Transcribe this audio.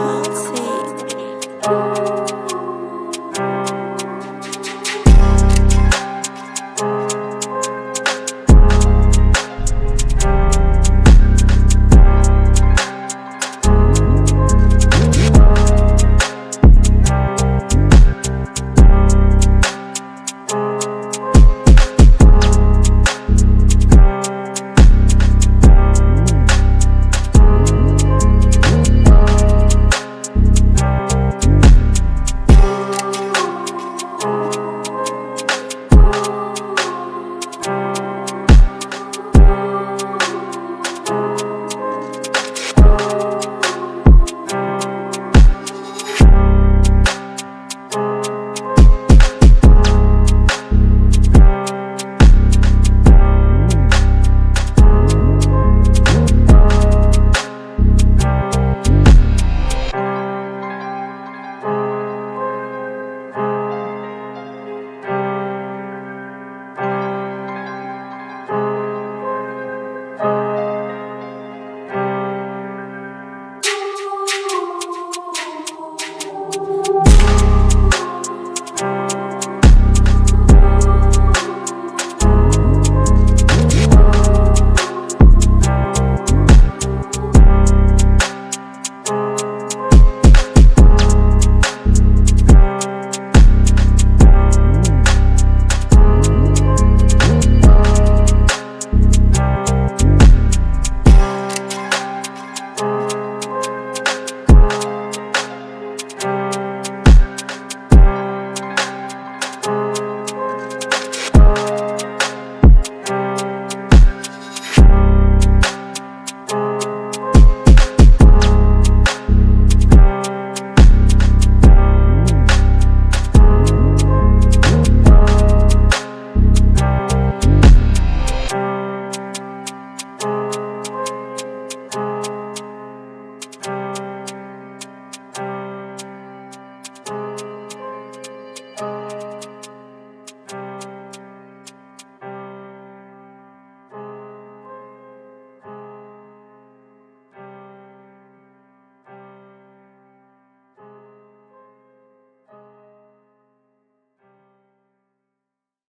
Oh.